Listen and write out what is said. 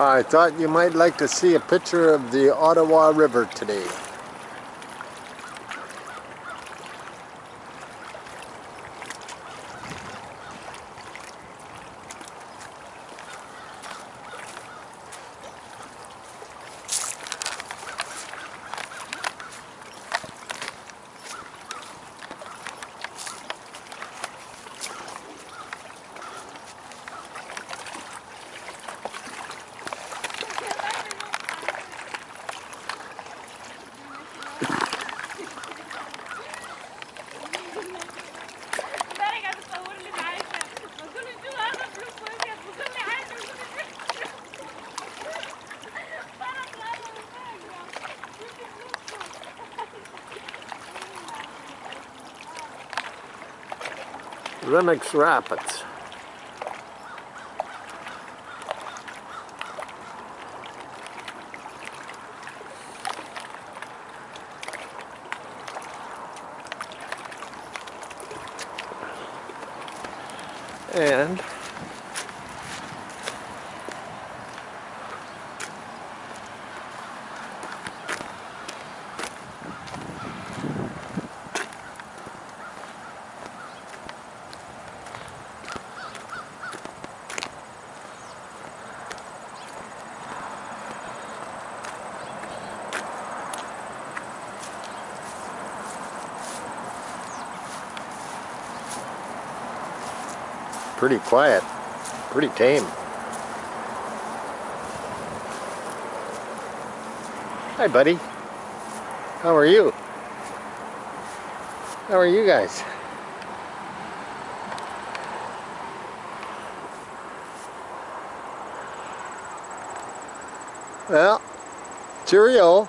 I thought you might like to see a picture of the Ottawa River today. Remic Rapids. And pretty quiet, pretty tame. Hi, buddy. How are you? How are you guys? Well, cheerio.